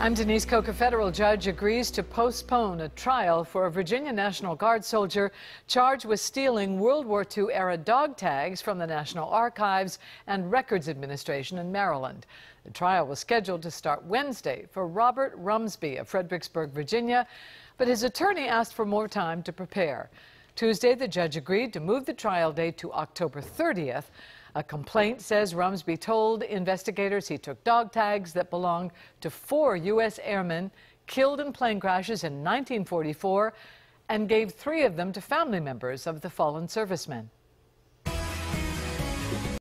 I'm Denise Koch. A federal judge agrees to postpone a trial for a Virginia National Guard soldier charged with stealing World War II era dog tags from the National Archives and Records Administration in Maryland. The trial was scheduled to start Wednesday for Robert Rumsby of Fredericksburg, Virginia, but his attorney asked for more time to prepare. Tuesday, the judge agreed to move the trial date to October 30th. A complaint says Rumsby told investigators he took dog tags that belonged to four U.S. airmen killed in plane crashes in 1944 and gave three of them to family members of the fallen servicemen.